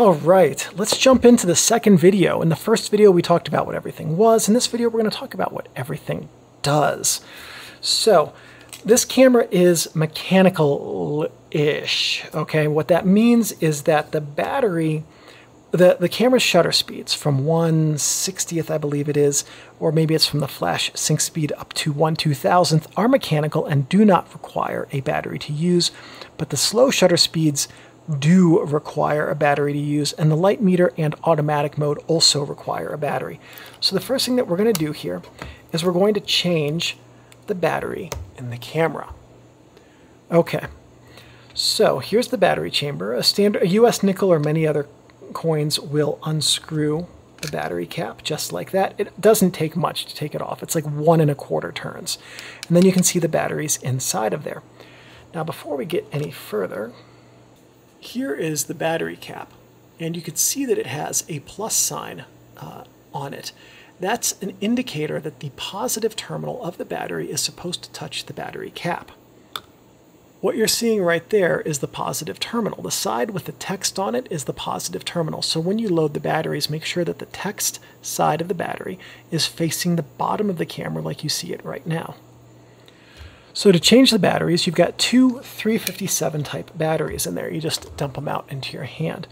All right, let's jump into the second video. In the first video, we talked about what everything was. In this video, we're going to talk about what everything does. So, this camera is mechanical-ish, okay? What that means is that the battery, the, the camera's shutter speeds from 1 60th, I believe it is, or maybe it's from the flash sync speed up to 1 2000th, are mechanical and do not require a battery to use, but the slow shutter speeds do require a battery to use, and the light meter and automatic mode also require a battery. So the first thing that we're going to do here is we're going to change the battery in the camera. Okay, so here's the battery chamber. A standard a US nickel or many other coins will unscrew the battery cap just like that. It doesn't take much to take it off. It's like one and a quarter turns. And then you can see the batteries inside of there. Now before we get any further, here is the battery cap, and you can see that it has a plus sign uh, on it. That's an indicator that the positive terminal of the battery is supposed to touch the battery cap. What you're seeing right there is the positive terminal. The side with the text on it is the positive terminal. So when you load the batteries, make sure that the text side of the battery is facing the bottom of the camera like you see it right now. So to change the batteries, you've got two 357 type batteries in there. You just dump them out into your hand.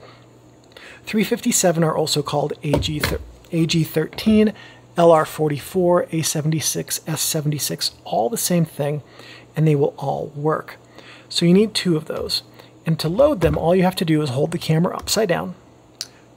357 are also called AG, AG13, LR44, A76, S76, all the same thing, and they will all work. So you need two of those. And to load them, all you have to do is hold the camera upside down,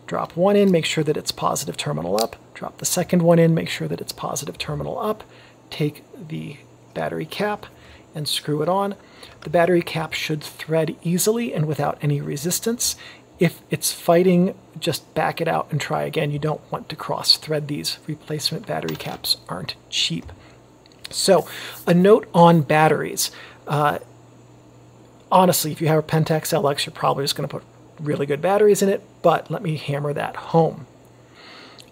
drop one in, make sure that it's positive terminal up, drop the second one in, make sure that it's positive terminal up, take the battery cap and screw it on. The battery cap should thread easily and without any resistance. If it's fighting, just back it out and try again. You don't want to cross thread these. Replacement battery caps aren't cheap. So, a note on batteries. Uh, honestly, if you have a Pentax LX, you're probably just going to put really good batteries in it, but let me hammer that home.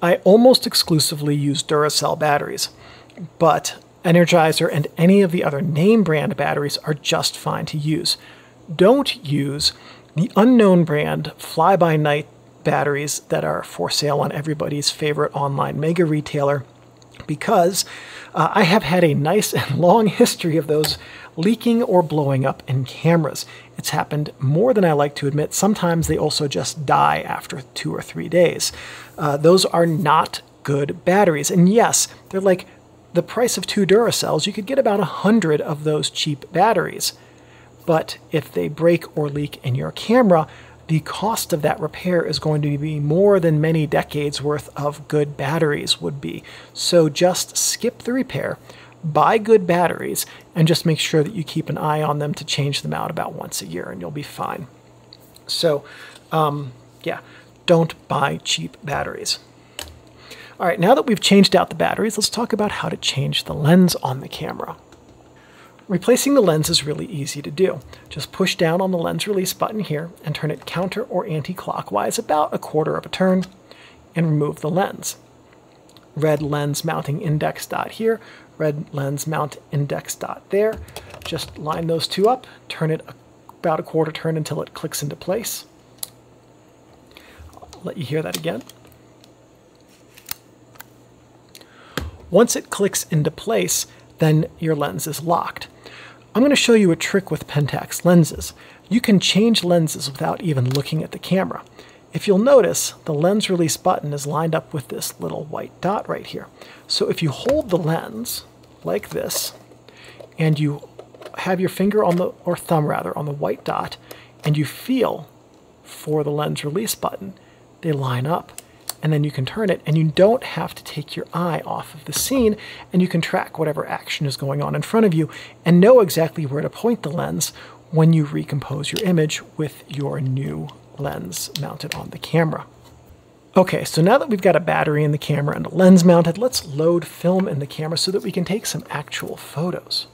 I almost exclusively use Duracell batteries, but Energizer, and any of the other name brand batteries are just fine to use. Don't use the unknown brand fly by night batteries that are for sale on everybody's favorite online mega retailer because uh, I have had a nice and long history of those leaking or blowing up in cameras. It's happened more than I like to admit. Sometimes they also just die after two or three days. Uh, those are not good batteries. And yes, they're like the price of two Duracells, you could get about a hundred of those cheap batteries. But if they break or leak in your camera, the cost of that repair is going to be more than many decades worth of good batteries would be. So just skip the repair, buy good batteries, and just make sure that you keep an eye on them to change them out about once a year and you'll be fine. So, um, yeah, don't buy cheap batteries. All right, now that we've changed out the batteries, let's talk about how to change the lens on the camera. Replacing the lens is really easy to do. Just push down on the lens release button here and turn it counter or anti-clockwise about a quarter of a turn and remove the lens. Red lens mounting index dot here, red lens mount index dot there. Just line those two up, turn it about a quarter turn until it clicks into place. I'll let you hear that again. Once it clicks into place, then your lens is locked. I'm going to show you a trick with Pentax lenses. You can change lenses without even looking at the camera. If you'll notice, the lens release button is lined up with this little white dot right here. So if you hold the lens like this, and you have your finger on the, or thumb rather, on the white dot, and you feel for the lens release button, they line up and then you can turn it and you don't have to take your eye off of the scene and you can track whatever action is going on in front of you and know exactly where to point the lens when you recompose your image with your new lens mounted on the camera. Okay, so now that we've got a battery in the camera and a lens mounted, let's load film in the camera so that we can take some actual photos.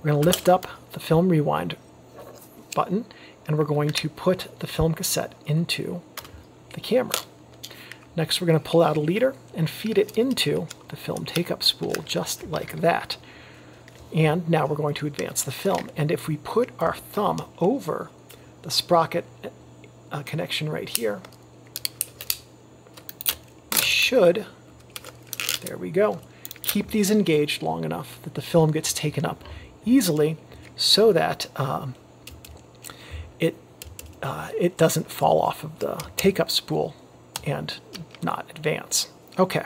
We're going to lift up the film rewind button and we're going to put the film cassette into the camera. Next, we're going to pull out a leader and feed it into the film take-up spool, just like that. And now we're going to advance the film. And if we put our thumb over the sprocket uh, connection right here, should, there we go, keep these engaged long enough that the film gets taken up easily so that um, it, uh, it doesn't fall off of the take-up spool and not advance. Okay,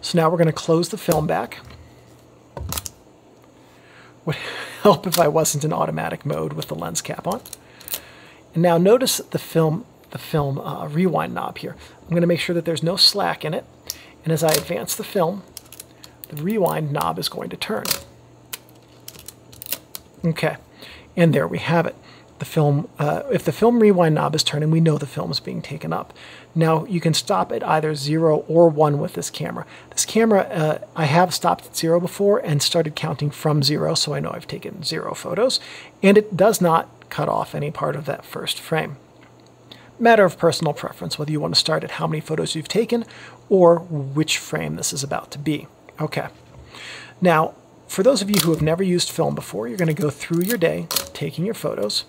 so now we're going to close the film back. Would help if I wasn't in automatic mode with the lens cap on. And now notice the film, the film uh, rewind knob here. I'm going to make sure that there's no slack in it. And as I advance the film, the rewind knob is going to turn. Okay, and there we have it the film, uh, if the film rewind knob is turning, we know the film is being taken up. Now you can stop at either zero or one with this camera. This camera, uh, I have stopped at zero before and started counting from zero, so I know I've taken zero photos, and it does not cut off any part of that first frame. Matter of personal preference, whether you want to start at how many photos you've taken or which frame this is about to be. Okay. Now, for those of you who have never used film before, you're going to go through your day taking your photos.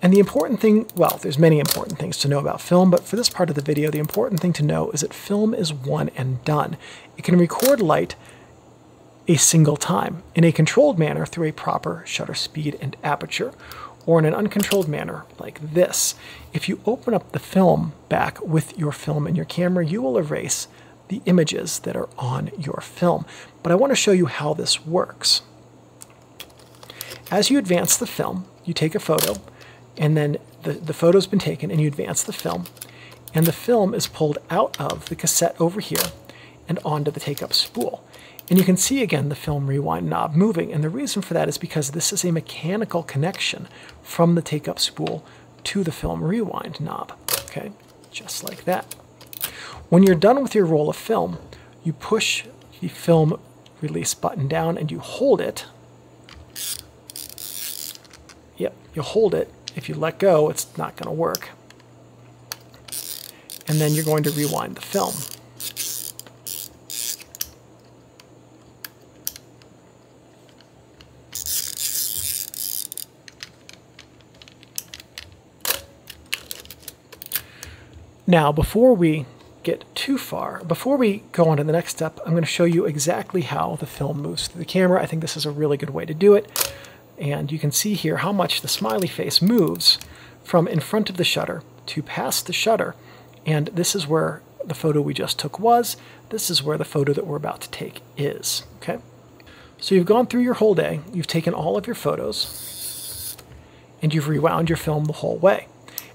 And the important thing, well, there's many important things to know about film, but for this part of the video, the important thing to know is that film is one and done. It can record light a single time in a controlled manner through a proper shutter speed and aperture, or in an uncontrolled manner like this. If you open up the film back with your film and your camera, you will erase the images that are on your film. But I want to show you how this works. As you advance the film, you take a photo, and then the, the photo's been taken, and you advance the film, and the film is pulled out of the cassette over here and onto the take-up spool. And you can see again the film rewind knob moving, and the reason for that is because this is a mechanical connection from the take-up spool to the film rewind knob, okay? Just like that. When you're done with your roll of film, you push the film release button down and you hold it. Yep, you hold it. If you let go, it's not going to work. And then you're going to rewind the film. Now, before we get too far. Before we go on to the next step, I'm going to show you exactly how the film moves through the camera. I think this is a really good way to do it. And you can see here how much the smiley face moves from in front of the shutter to past the shutter. And this is where the photo we just took was. This is where the photo that we're about to take is. Okay. So you've gone through your whole day. You've taken all of your photos. And you've rewound your film the whole way.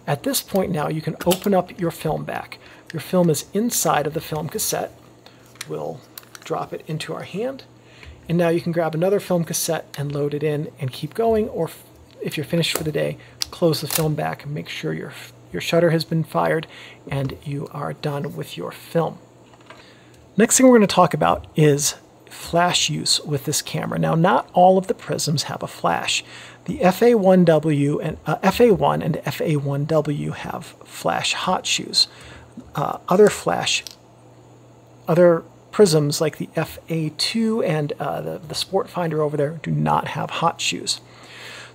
At this point now, you can open up your film back. Your film is inside of the film cassette. We'll drop it into our hand. And now you can grab another film cassette and load it in and keep going. Or if you're finished for the day, close the film back and make sure your, your shutter has been fired and you are done with your film. Next thing we're going to talk about is flash use with this camera. Now, not all of the prisms have a flash. The FA1W and uh, FA1 and FA1W have flash hot shoes uh, other flash, other prisms like the FA2 and uh, the, the Sport Finder over there do not have hot shoes.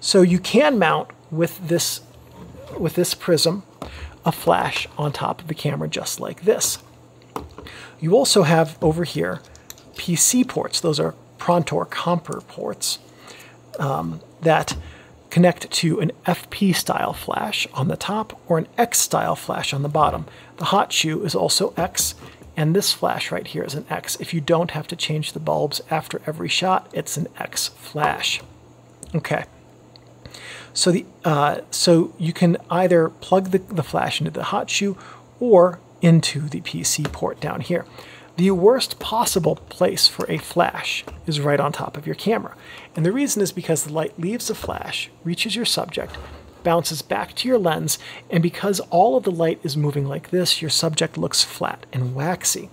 So you can mount with this, with this prism a flash on top of the camera just like this. You also have over here PC ports. Those are Prontor Compur ports um, that connect to an FP style flash on the top or an X style flash on the bottom. The hot shoe is also X, and this flash right here is an X. If you don't have to change the bulbs after every shot, it's an X flash. Okay. So the uh, so you can either plug the, the flash into the hot shoe or into the PC port down here. The worst possible place for a flash is right on top of your camera. And the reason is because the light leaves the flash, reaches your subject, bounces back to your lens, and because all of the light is moving like this, your subject looks flat and waxy.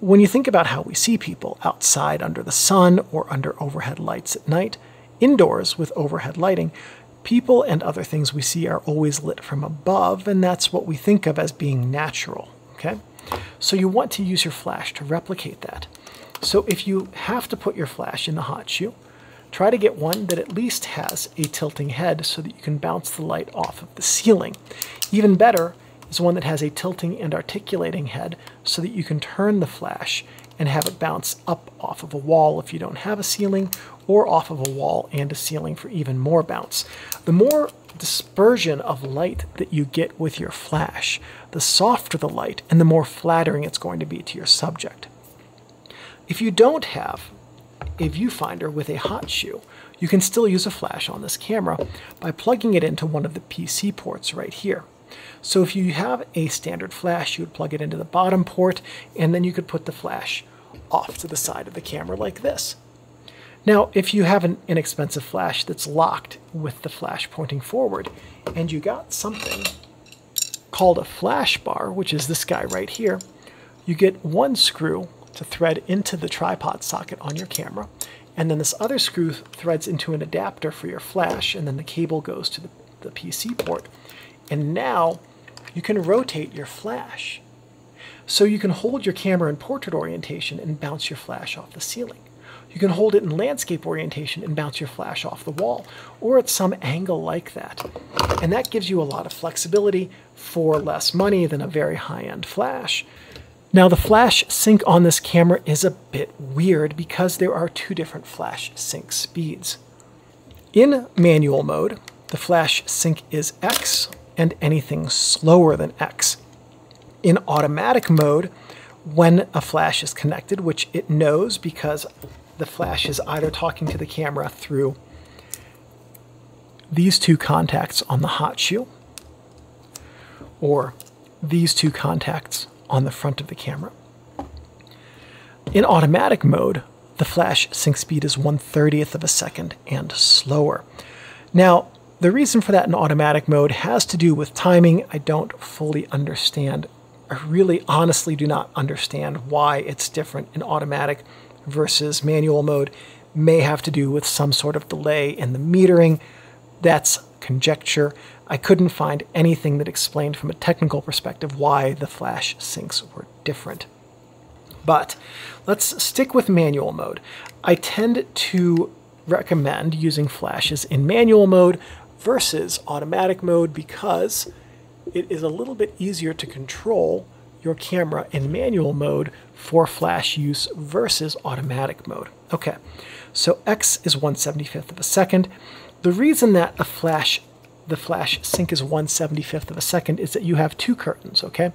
When you think about how we see people outside under the sun or under overhead lights at night, indoors with overhead lighting, People and other things we see are always lit from above, and that's what we think of as being natural, okay? So you want to use your flash to replicate that. So if you have to put your flash in the hot shoe, try to get one that at least has a tilting head so that you can bounce the light off of the ceiling. Even better is one that has a tilting and articulating head so that you can turn the flash and have it bounce up off of a wall if you don't have a ceiling or off of a wall and a ceiling for even more bounce. The more dispersion of light that you get with your flash, the softer the light and the more flattering it's going to be to your subject. If you don't have a viewfinder with a hot shoe, you can still use a flash on this camera by plugging it into one of the PC ports right here. So if you have a standard flash, you would plug it into the bottom port, and then you could put the flash off to the side of the camera like this. Now, if you have an inexpensive flash that's locked with the flash pointing forward, and you got something called a flash bar, which is this guy right here, you get one screw to thread into the tripod socket on your camera. And then this other screw threads into an adapter for your flash, and then the cable goes to the, the PC port. And now you can rotate your flash. So you can hold your camera in portrait orientation and bounce your flash off the ceiling. You can hold it in landscape orientation and bounce your flash off the wall, or at some angle like that. And that gives you a lot of flexibility for less money than a very high-end flash. Now the flash sync on this camera is a bit weird because there are two different flash sync speeds. In manual mode, the flash sync is X and anything slower than X. In automatic mode, when a flash is connected, which it knows because the flash is either talking to the camera through these two contacts on the hot shoe or these two contacts on the front of the camera. In automatic mode, the flash sync speed is 1 30th of a second and slower. Now, the reason for that in automatic mode has to do with timing. I don't fully understand. I really honestly do not understand why it's different in automatic versus manual mode. May have to do with some sort of delay in the metering. That's conjecture. I couldn't find anything that explained from a technical perspective why the flash syncs were different. But let's stick with manual mode. I tend to recommend using flashes in manual mode versus automatic mode because it is a little bit easier to control your camera in manual mode for flash use versus automatic mode. Okay, so X is 1 75th of a second. The reason that a flash the flash sync is 1 75th of a second is that you have two curtains, okay?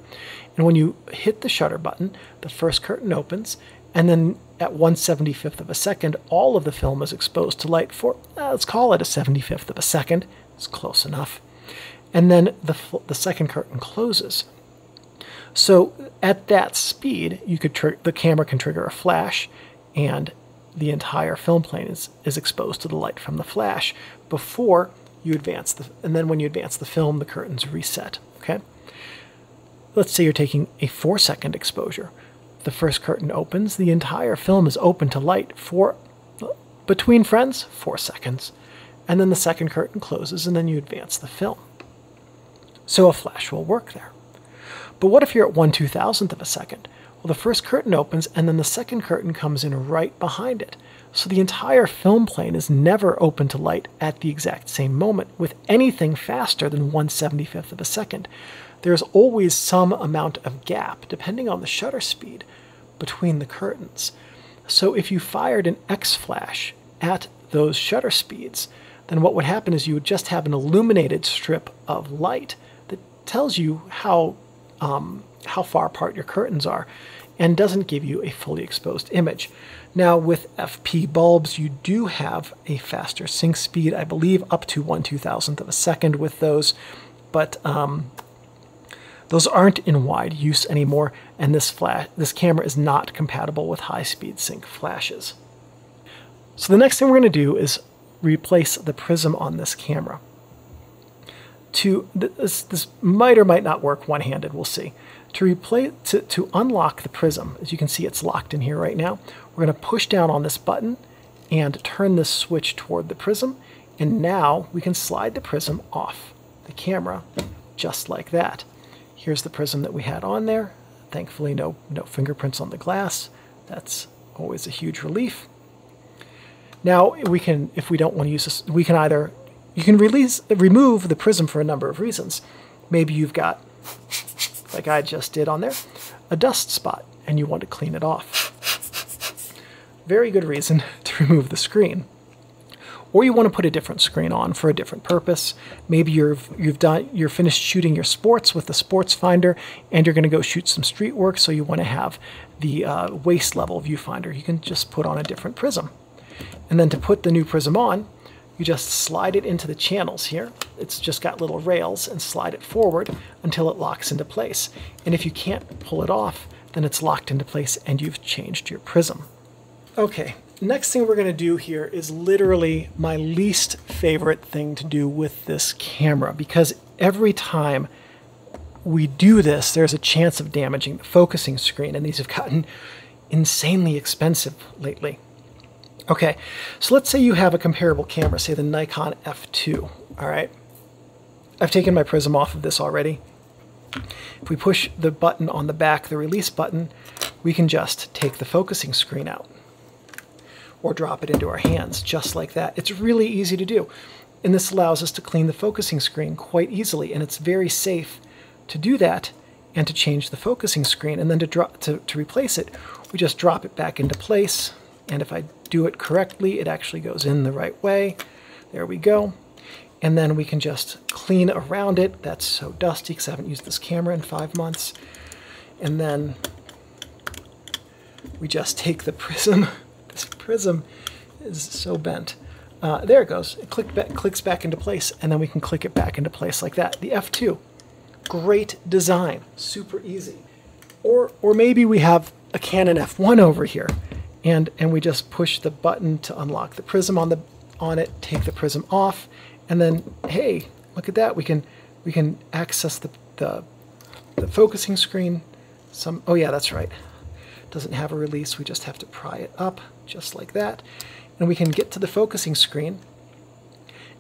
And when you hit the shutter button, the first curtain opens, and then at 1 75th of a second, all of the film is exposed to light for, uh, let's call it a 75th of a second. It's close enough. And then the, the second curtain closes. So at that speed, you could the camera can trigger a flash, and the entire film plane is, is exposed to the light from the flash before you advance the, and then when you advance the film, the curtains reset, okay? Let's say you're taking a four second exposure. The first curtain opens, the entire film is open to light for, between friends, four seconds. And then the second curtain closes and then you advance the film. So a flash will work there. But what if you're at one two thousandth of a second? Well, the first curtain opens and then the second curtain comes in right behind it. So the entire film plane is never open to light at the exact same moment with anything faster than 1 75th of a second. There's always some amount of gap, depending on the shutter speed, between the curtains. So if you fired an X flash at those shutter speeds, then what would happen is you would just have an illuminated strip of light that tells you how um, how far apart your curtains are and doesn't give you a fully exposed image. Now with FP bulbs, you do have a faster sync speed, I believe up to 1 2000th of a second with those, but um, those aren't in wide use anymore, and this, flash, this camera is not compatible with high-speed sync flashes. So the next thing we're going to do is replace the prism on this camera. To this, this might or might not work one-handed, we'll see. To replace to, to unlock the prism, as you can see it's locked in here right now, we're going to push down on this button and turn this switch toward the prism, And now we can slide the prism off the camera just like that. Here's the prism that we had on there. Thankfully, no, no fingerprints on the glass. That's always a huge relief. Now we can, if we don't want to use this, we can either, you can release, remove the prism for a number of reasons. Maybe you've got, like I just did on there, a dust spot and you want to clean it off. Very good reason to remove the screen. Or you want to put a different screen on for a different purpose. Maybe you've you've done you're finished shooting your sports with the sports finder, and you're going to go shoot some street work. So you want to have the uh, waist level viewfinder. You can just put on a different prism, and then to put the new prism on, you just slide it into the channels here. It's just got little rails, and slide it forward until it locks into place. And if you can't pull it off, then it's locked into place, and you've changed your prism. Okay, next thing we're going to do here is literally my least favorite thing to do with this camera because every time we do this, there's a chance of damaging the focusing screen, and these have gotten insanely expensive lately. Okay, so let's say you have a comparable camera, say the Nikon F2, all right? I've taken my prism off of this already. If we push the button on the back, the release button, we can just take the focusing screen out or drop it into our hands just like that. It's really easy to do. And this allows us to clean the focusing screen quite easily. And it's very safe to do that and to change the focusing screen. And then to, to, to replace it, we just drop it back into place. And if I do it correctly, it actually goes in the right way. There we go. And then we can just clean around it. That's so dusty because I haven't used this camera in five months. And then we just take the prism this prism is so bent. Uh, there it goes. It click clicks back into place, and then we can click it back into place like that. The F2, great design, super easy. Or, or maybe we have a Canon F1 over here, and, and we just push the button to unlock the prism on, the, on it, take the prism off, and then, hey, look at that. We can, we can access the, the, the focusing screen. Some, oh yeah, that's right doesn't have a release. We just have to pry it up just like that. And we can get to the focusing screen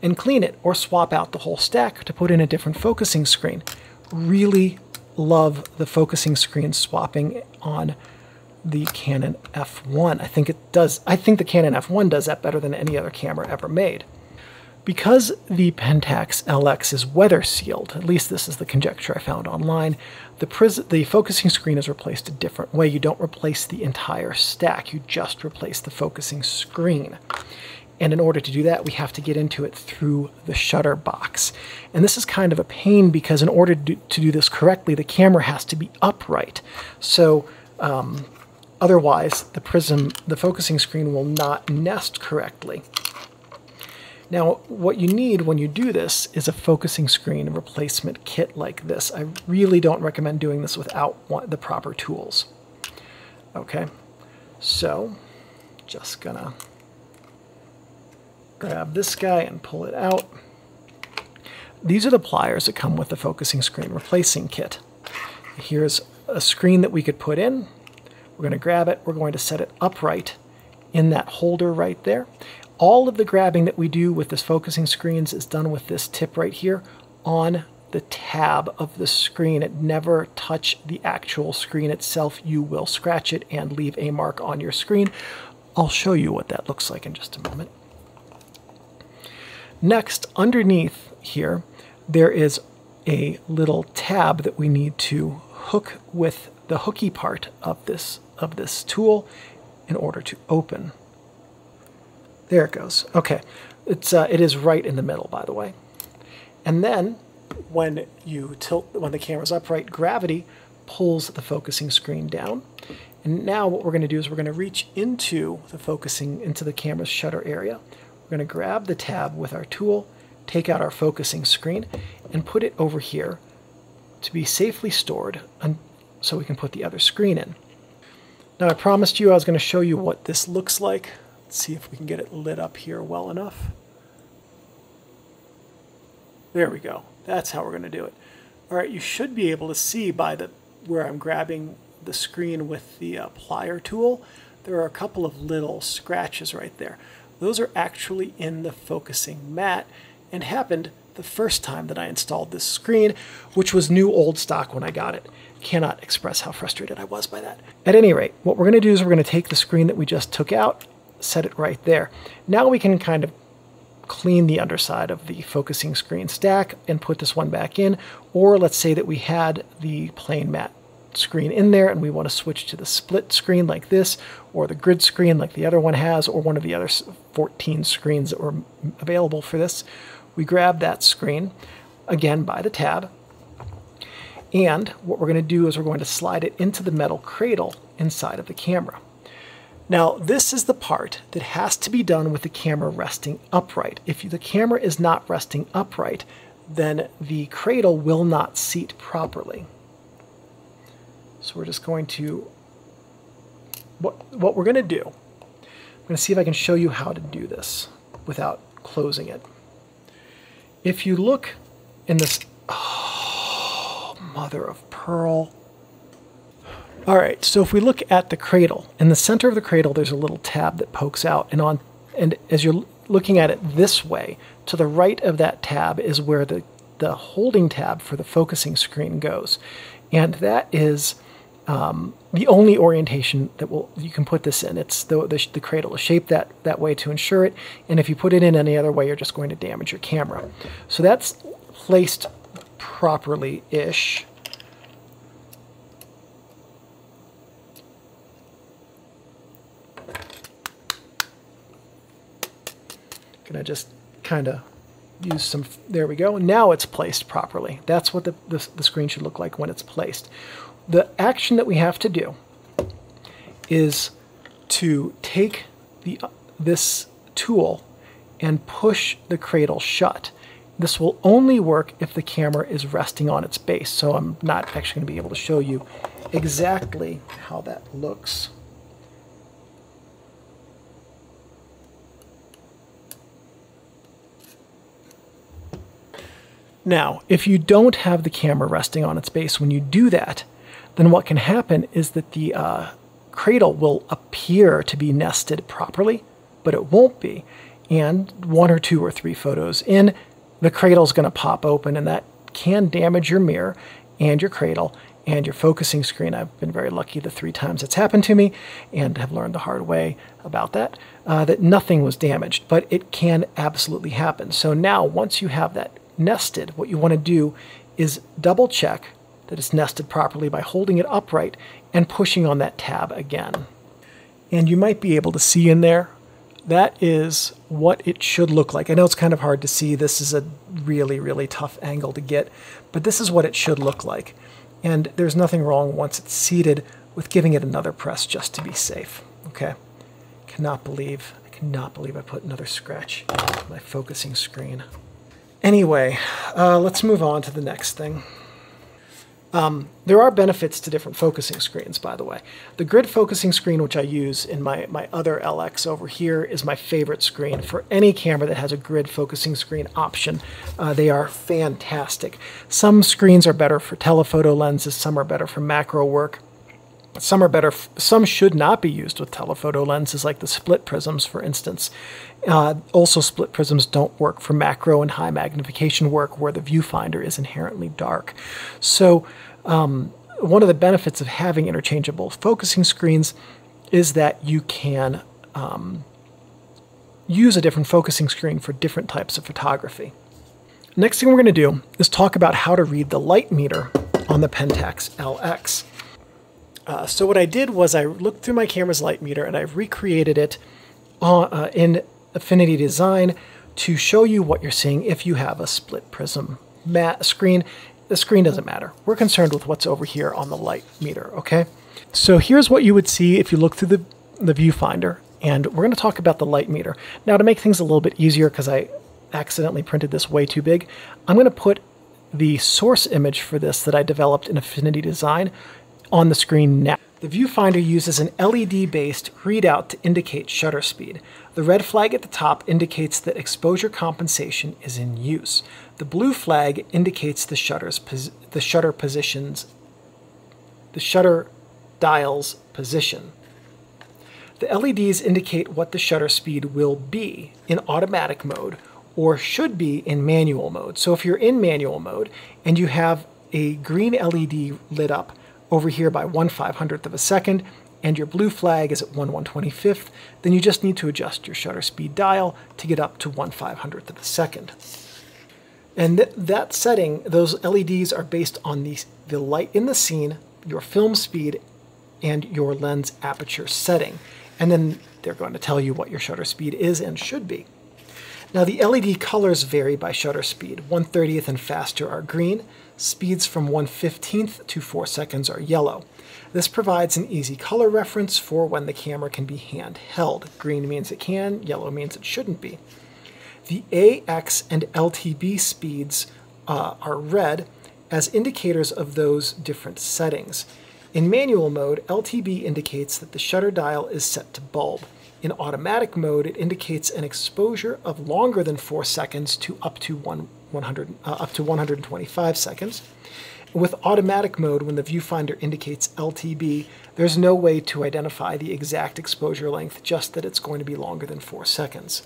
and clean it or swap out the whole stack to put in a different focusing screen. Really love the focusing screen swapping on the Canon F1. I think it does. I think the Canon F1 does that better than any other camera ever made. Because the Pentax LX is weather sealed, at least this is the conjecture I found online, the, the focusing screen is replaced a different way. You don't replace the entire stack, you just replace the focusing screen. And in order to do that, we have to get into it through the shutter box. And this is kind of a pain because in order to do, to do this correctly, the camera has to be upright. So um, otherwise, the prism, the focusing screen will not nest correctly. Now, what you need when you do this is a focusing screen replacement kit like this. I really don't recommend doing this without the proper tools. Okay, so just gonna grab this guy and pull it out. These are the pliers that come with the focusing screen replacing kit. Here's a screen that we could put in. We're going to grab it. We're going to set it upright in that holder right there. All of the grabbing that we do with this focusing screens is done with this tip right here on the tab of the screen. It never touch the actual screen itself. You will scratch it and leave a mark on your screen. I'll show you what that looks like in just a moment. Next, underneath here, there is a little tab that we need to hook with the hooky part of this of this tool in order to open there it goes. Okay. It's, uh, it is right in the middle, by the way. And then when you tilt, when the camera's upright, gravity pulls the focusing screen down. And now what we're going to do is we're going to reach into the focusing, into the camera's shutter area. We're going to grab the tab with our tool, take out our focusing screen, and put it over here to be safely stored so we can put the other screen in. Now I promised you I was going to show you what this looks like Let's see if we can get it lit up here well enough. There we go. That's how we're going to do it. All right, you should be able to see by the where I'm grabbing the screen with the uh, plier tool, there are a couple of little scratches right there. those are actually in the focusing mat and happened the first time that I installed this screen, which was new old stock when I got it. Cannot express how frustrated I was by that. At any rate, what we're going to do is we're going to take the screen that we just took out, set it right there. Now we can kind of clean the underside of the focusing screen stack and put this one back in. Or let's say that we had the plain mat screen in there and we want to switch to the split screen like this or the grid screen like the other one has or one of the other 14 screens that were available for this. We grab that screen again by the tab and what we're going to do is we're going to slide it into the metal cradle inside of the camera. Now, this is the part that has to be done with the camera resting upright. If the camera is not resting upright, then the cradle will not seat properly. So we're just going to, what, what we're going to do, I'm going to see if I can show you how to do this without closing it. If you look in this, oh, mother of pearl. All right, so if we look at the cradle, in the center of the cradle, there's a little tab that pokes out, and on, and as you're looking at it this way, to the right of that tab is where the, the holding tab for the focusing screen goes. And that is um, the only orientation that will you can put this in. It's the, the, the, cradle is shaped that, that way to ensure it, and if you put it in any other way, you're just going to damage your camera. So that's placed properly-ish. Gonna just kind of use some, there we go. Now it's placed properly. That's what the, the, the screen should look like when it's placed the action that we have to do is to take the, this tool and push the cradle shut. This will only work if the camera is resting on its base, so I'm not actually going to be able to show you exactly how that looks. Now, if you don't have the camera resting on its base when you do that, then what can happen is that the uh, cradle will appear to be nested properly, but it won't be. And one or two or three photos in, the cradle is going to pop open, and that can damage your mirror and your cradle and your focusing screen. I've been very lucky the three times it's happened to me and have learned the hard way about that, uh, that nothing was damaged, but it can absolutely happen. So now, once you have that nested, what you want to do is double check that it's nested properly by holding it upright and pushing on that tab again. And you might be able to see in there, that is what it should look like. I know it's kind of hard to see. This is a really, really tough angle to get, but this is what it should look like. And there's nothing wrong once it's seated with giving it another press just to be safe. Okay? Cannot believe, I cannot believe I put another scratch on my focusing screen. Anyway, uh, let's move on to the next thing. Um, there are benefits to different focusing screens, by the way. The grid focusing screen, which I use in my, my other LX over here, is my favorite screen. For any camera that has a grid focusing screen option, uh, they are fantastic. Some screens are better for telephoto lenses, some are better for macro work. Some are better, some should not be used with telephoto lenses, like the split prisms, for instance. Uh, also, split prisms don't work for macro and high magnification work where the viewfinder is inherently dark. So, um, one of the benefits of having interchangeable focusing screens is that you can um, use a different focusing screen for different types of photography. Next thing we're going to do is talk about how to read the light meter on the Pentax LX. Uh, so what I did was I looked through my camera's light meter and I recreated it on, uh, in Affinity Design to show you what you're seeing if you have a split prism screen. The screen doesn't matter. We're concerned with what's over here on the light meter, okay? So here's what you would see if you look through the, the viewfinder, and we're going to talk about the light meter. Now to make things a little bit easier, because I accidentally printed this way too big, I'm going to put the source image for this that I developed in Affinity Design on the screen now. The viewfinder uses an LED-based readout to indicate shutter speed. The red flag at the top indicates that exposure compensation is in use. The blue flag indicates the shutter's the shutter positions the shutter dial's position. The LEDs indicate what the shutter speed will be in automatic mode or should be in manual mode. So if you're in manual mode and you have a green LED lit up over here by 1 500th of a second and your blue flag is at 1 125th, then you just need to adjust your shutter speed dial to get up to 1 500th of a second. And th that setting, those LEDs are based on the, the light in the scene, your film speed, and your lens aperture setting. And then they're going to tell you what your shutter speed is and should be. Now the LED colors vary by shutter speed. 1 30th and faster are green, speeds from 1 15th to 4 seconds are yellow. This provides an easy color reference for when the camera can be handheld. Green means it can, yellow means it shouldn't be. The AX and LTB speeds uh, are red as indicators of those different settings. In manual mode, LTB indicates that the shutter dial is set to bulb. In automatic mode, it indicates an exposure of longer than 4 seconds to up to, one, 100, uh, up to 125 seconds. With automatic mode, when the viewfinder indicates LTB, there's no way to identify the exact exposure length, just that it's going to be longer than 4 seconds.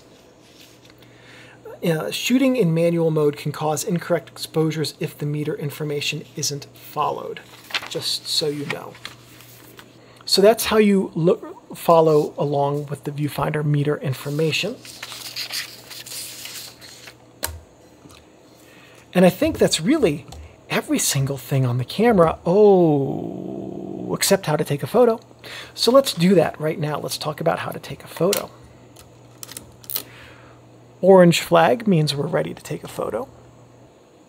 Uh, shooting in manual mode can cause incorrect exposures if the meter information isn't followed, just so you know. So that's how you look, follow along with the viewfinder meter information. And I think that's really every single thing on the camera. Oh, except how to take a photo. So let's do that right now. Let's talk about how to take a photo. Orange flag means we're ready to take a photo.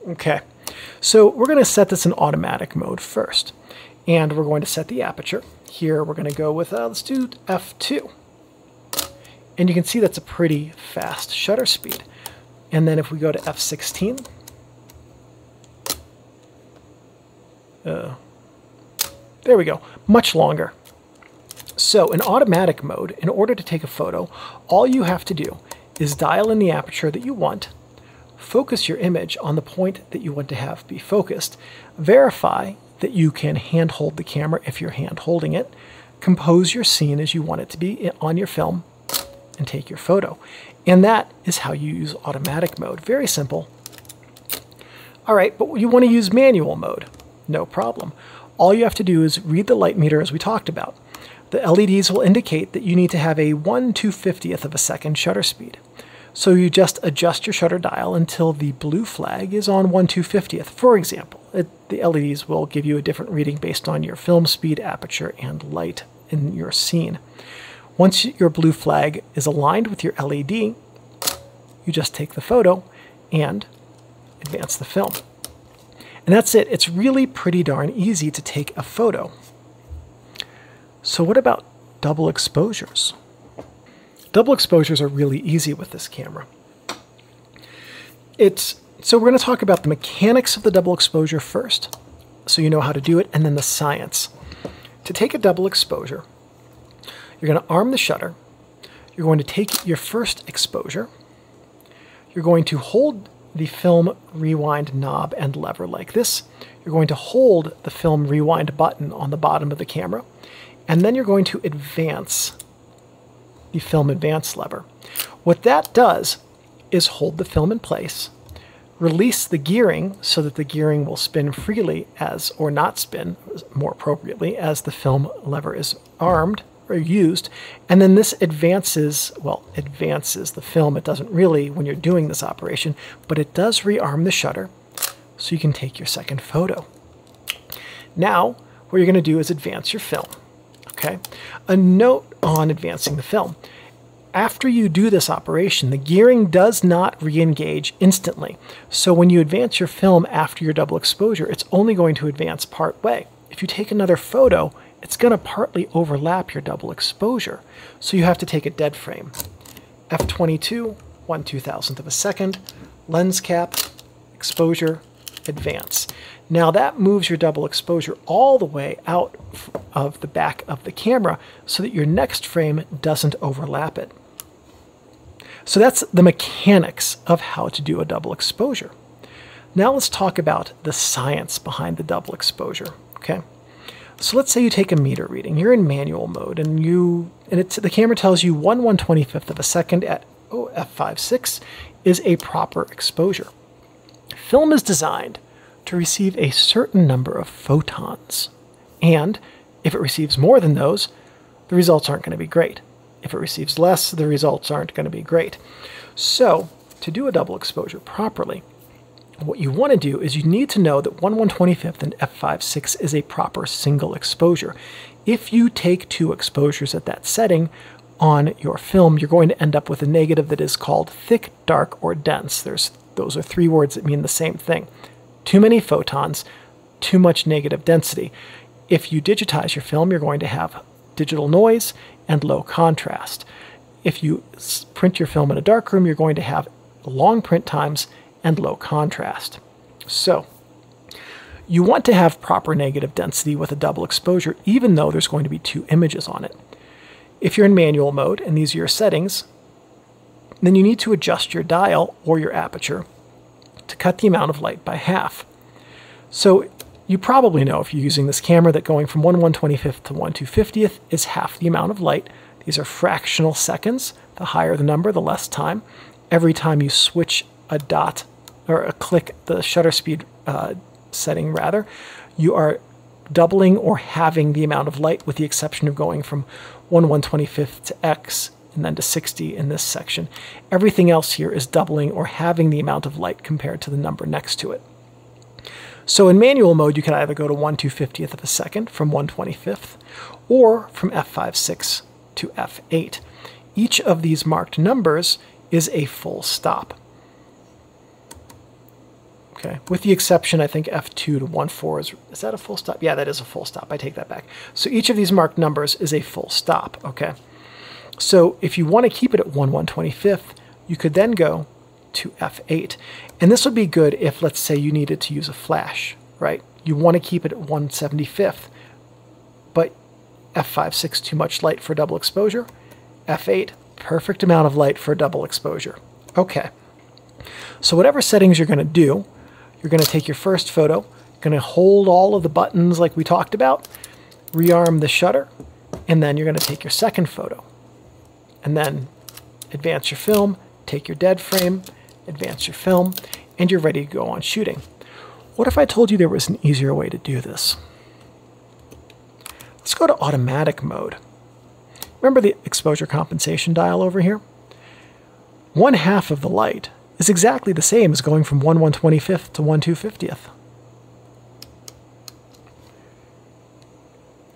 Okay, so we're going to set this in automatic mode first. And we're going to set the aperture. Here we're going to go with, uh, let's do f2. And you can see that's a pretty fast shutter speed. And then if we go to f16, uh, there we go, much longer. So in automatic mode, in order to take a photo, all you have to do is dial in the aperture that you want, focus your image on the point that you want to have be focused, verify that you can hand hold the camera if you're hand holding it, compose your scene as you want it to be on your film, and take your photo. And that is how you use automatic mode. Very simple. All right, but you want to use manual mode. No problem. All you have to do is read the light meter as we talked about. The LEDs will indicate that you need to have a 1 250th of a second shutter speed. So you just adjust your shutter dial until the blue flag is on 1 250th. For example, it, the LEDs will give you a different reading based on your film speed, aperture, and light in your scene. Once your blue flag is aligned with your LED, you just take the photo and advance the film. And that's it. It's really pretty darn easy to take a photo. So what about double exposures? Double exposures are really easy with this camera. It's so we're going to talk about the mechanics of the double exposure first, so you know how to do it, and then the science. To take a double exposure, you're going to arm the shutter. You're going to take your first exposure. You're going to hold the film rewind knob and lever like this. You're going to hold the film rewind button on the bottom of the camera, and then you're going to advance the film advance lever. What that does is hold the film in place, release the gearing so that the gearing will spin freely as, or not spin more appropriately, as the film lever is armed or used. And then this advances, well, advances the film. It doesn't really when you're doing this operation, but it does rearm the shutter so you can take your second photo. Now, what you're going to do is advance your film. Okay. A note on advancing the film. After you do this operation, the gearing does not re-engage instantly. So when you advance your film after your double exposure, it's only going to advance part way. If you take another photo, it's going to partly overlap your double exposure. So you have to take a dead frame. F22, 1 2000th of a second, lens cap, exposure, advance. Now that moves your double exposure all the way out of the back of the camera so that your next frame doesn't overlap it. So that's the mechanics of how to do a double exposure. Now let's talk about the science behind the double exposure, okay? So let's say you take a meter reading. You're in manual mode, and you and it's the camera tells you one one twenty fifth of a second at oh, f5.6 is a proper exposure. Film is designed to receive a certain number of photons, and if it receives more than those, the results aren't going to be great. If it receives less, the results aren't going to be great. So, to do a double exposure properly, what you want to do is you need to know that 1 125th and f5.6 is a proper single exposure. If you take two exposures at that setting on your film, you're going to end up with a negative that is called thick, dark, or dense. There's, those are three words that mean the same thing. Too many photons, too much negative density. If you digitize your film, you're going to have digital noise and low contrast. If you print your film in a darkroom, you're going to have long print times and low contrast. So, you want to have proper negative density with a double exposure, even though there's going to be two images on it. If you're in manual mode and these are your settings, then you need to adjust your dial or your aperture to cut the amount of light by half. So you probably know if you're using this camera that going from 1 125th to 1 250th is half the amount of light. These are fractional seconds. The higher the number, the less time. Every time you switch a dot or a click the shutter speed uh, setting rather, you are doubling or halving the amount of light with the exception of going from 1 125th to X and then to 60 in this section. Everything else here is doubling or halving the amount of light compared to the number next to it. So in manual mode, you can either go to 1 250th of a second from 1 25th or from F5.6 to F8. Each of these marked numbers is a full stop. Okay, with the exception, I think F2 to 1.4 is, is that a full stop? Yeah, that is a full stop. I take that back. So each of these marked numbers is a full stop, okay? So if you want to keep it at 1 125th, you could then go to F8. And this would be good if, let's say, you needed to use a flash, right? You want to keep it at 175th, but F5.6 too much light for double exposure. F8, perfect amount of light for double exposure. Okay. So whatever settings you're going to do, you're going to take your first photo, going to hold all of the buttons like we talked about, rearm the shutter, and then you're going to take your second photo. And then advance your film, take your dead frame, advance your film, and you're ready to go on shooting. What if I told you there was an easier way to do this? Let's go to automatic mode. Remember the exposure compensation dial over here? One half of the light is exactly the same as going from 1 125th to 1 250th.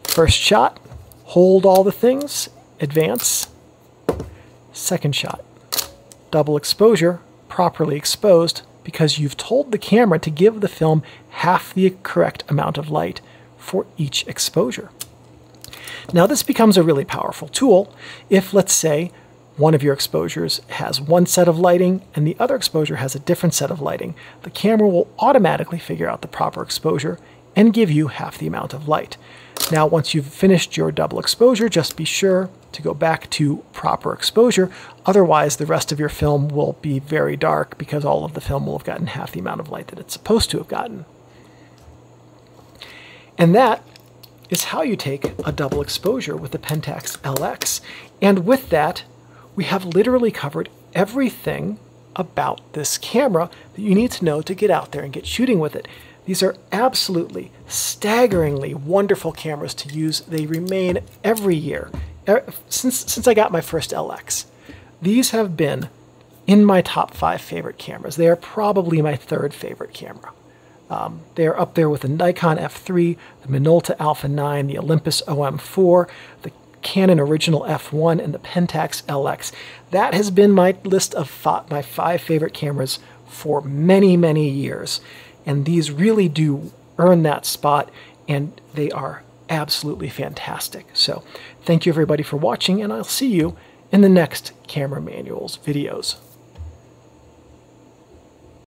First shot, hold all the things, advance. Second shot, double exposure, properly exposed, because you've told the camera to give the film half the correct amount of light for each exposure. Now this becomes a really powerful tool if, let's say, one of your exposures has one set of lighting and the other exposure has a different set of lighting, the camera will automatically figure out the proper exposure and give you half the amount of light. Now, once you've finished your double exposure, just be sure to go back to proper exposure. Otherwise, the rest of your film will be very dark because all of the film will have gotten half the amount of light that it's supposed to have gotten. And that is how you take a double exposure with the Pentax LX. And with that, we have literally covered everything about this camera that you need to know to get out there and get shooting with it. These are absolutely staggeringly wonderful cameras to use. They remain every year since since I got my first LX. These have been in my top five favorite cameras. They are probably my third favorite camera. Um, they are up there with the Nikon F3, the Minolta Alpha 9, the Olympus OM4, the Canon Original F1 and the Pentax LX. That has been my list of five, my five favorite cameras for many, many years. And these really do earn that spot, and they are absolutely fantastic. So thank you everybody for watching, and I'll see you in the next Camera Manuals videos.